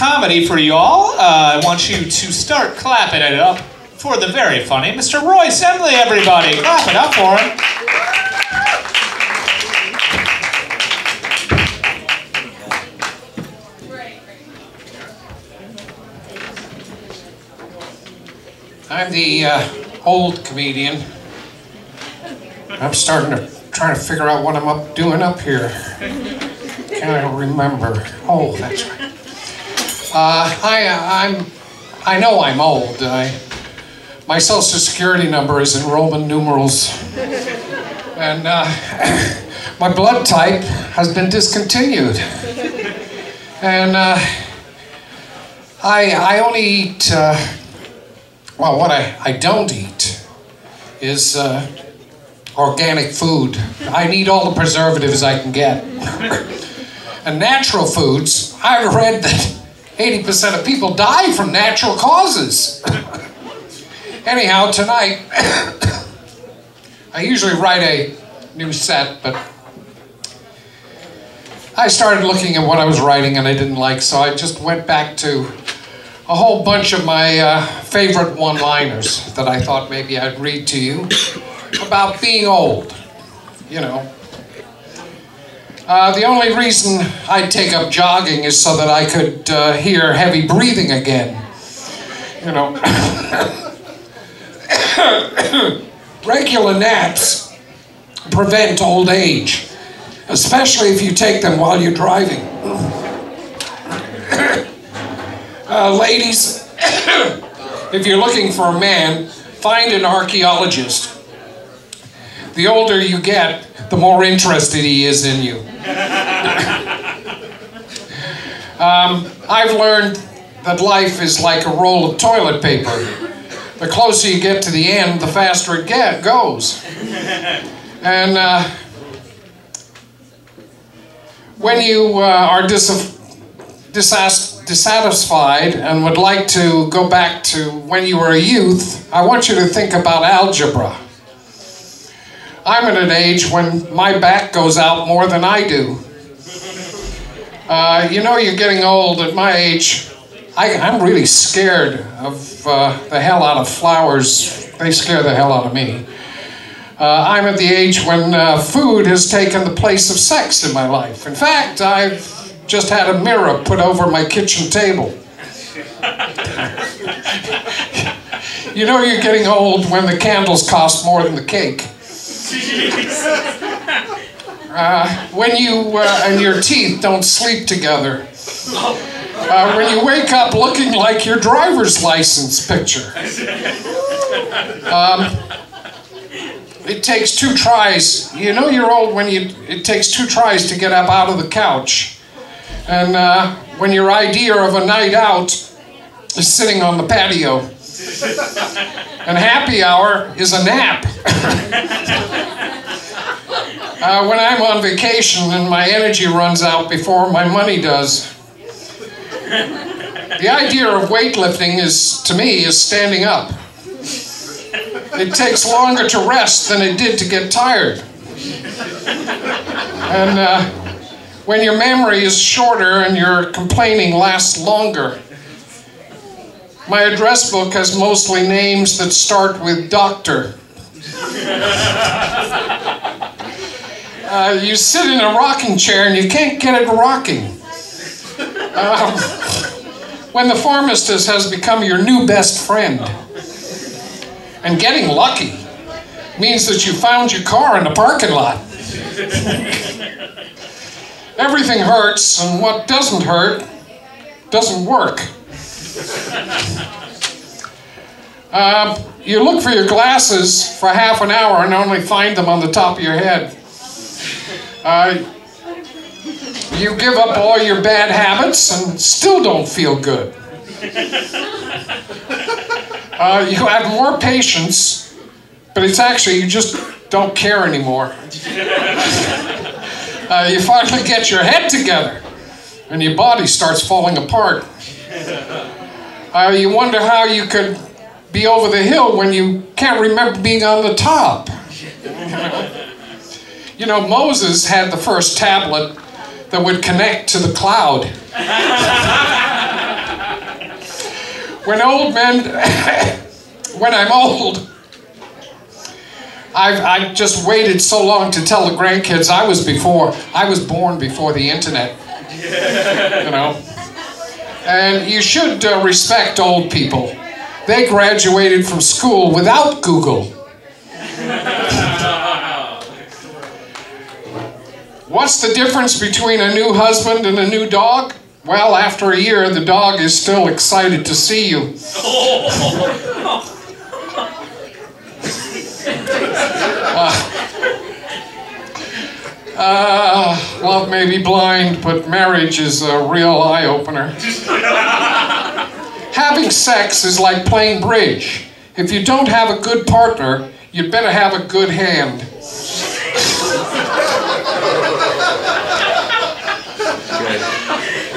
comedy for you all. Uh, I want you to start clapping it up for the very funny Mr. Royce Emley, everybody. Clap it up for him. I'm the uh, old comedian. I'm starting to try to figure out what I'm up doing up here. Can't remember. Oh, that's right. Uh, I, I'm, I know I'm old. I, my social security number is in Roman numerals, and uh, my blood type has been discontinued. And uh, I, I only eat. Uh, well, what I, I don't eat is uh, organic food. I need all the preservatives I can get. and natural foods, I've read that 80% of people die from natural causes. Anyhow, tonight, I usually write a new set, but I started looking at what I was writing and I didn't like, so I just went back to a whole bunch of my uh, favorite one liners that I thought maybe I'd read to you about being old. You know. Uh, the only reason I'd take up jogging is so that I could uh, hear heavy breathing again. You know. Regular naps prevent old age, especially if you take them while you're driving. Uh, ladies, if you're looking for a man, find an archaeologist. The older you get, the more interested he is in you. um, I've learned that life is like a roll of toilet paper. The closer you get to the end, the faster it get, goes. And uh, when you uh, are dissatisfied and would like to go back to when you were a youth, I want you to think about algebra. I'm at an age when my back goes out more than I do. Uh, you know, you're getting old at my age. I, am really scared of uh, the hell out of flowers. They scare the hell out of me. Uh, I'm at the age when uh, food has taken the place of sex in my life. In fact, I've just had a mirror put over my kitchen table. you know you're getting old when the candles cost more than the cake. Uh, when you uh, and your teeth don't sleep together. Uh, when you wake up looking like your driver's license picture. Um, it takes two tries. You know you're old when you. It takes two tries to get up out of the couch. And uh, when your idea of a night out is sitting on the patio, and happy hour is a nap. uh, when I'm on vacation and my energy runs out before my money does, the idea of weightlifting is, to me, is standing up. It takes longer to rest than it did to get tired. And uh, when your memory is shorter and your complaining lasts longer. My address book has mostly names that start with doctor. uh, you sit in a rocking chair and you can't get it rocking. Um, when the pharmacist has become your new best friend. And getting lucky means that you found your car in the parking lot. Everything hurts, and what doesn't hurt doesn't work. Uh, you look for your glasses for half an hour and only find them on the top of your head. Uh, you give up all your bad habits and still don't feel good. Uh, you have more patience, but it's actually you just don't care anymore. Uh, you finally get your head together, and your body starts falling apart. Uh, you wonder how you could be over the hill when you can't remember being on the top. You know, Moses had the first tablet that would connect to the cloud. when old men, when I'm old, I've, I've just waited so long to tell the grandkids I was before, I was born before the internet. You know? And you should uh, respect old people. They graduated from school without Google. What's the difference between a new husband and a new dog? Well, after a year, the dog is still excited to see you. Uh, love may be blind, but marriage is a real eye opener. Having sex is like playing bridge. If you don't have a good partner, you'd better have a good hand.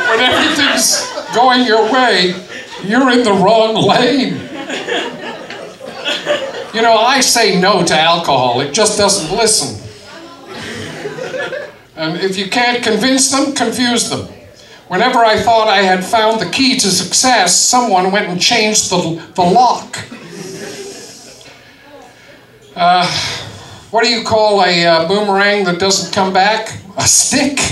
when everything's going your way, you're in the wrong lane. You know, I say no to alcohol, it just doesn't listen. And if you can't convince them, confuse them. Whenever I thought I had found the key to success, someone went and changed the, the lock. Uh, what do you call a uh, boomerang that doesn't come back? A stick?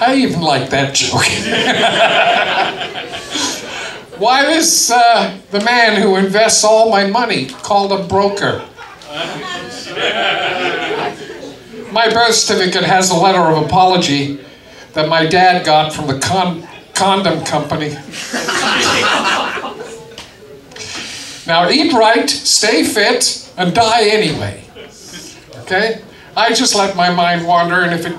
I even like that joke. Why is uh, the man who invests all my money called a broker? My birth certificate has a letter of apology that my dad got from the con- condom company. now, eat right, stay fit, and die anyway. Okay? I just let my mind wander, and if it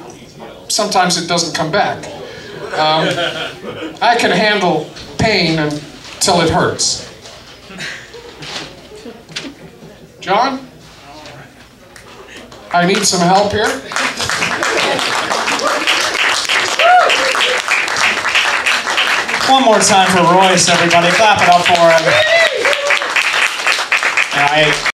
sometimes it doesn't come back. Um, I can handle pain until it hurts. John? I need some help here. One more time for Royce, everybody. Clap it up for him. I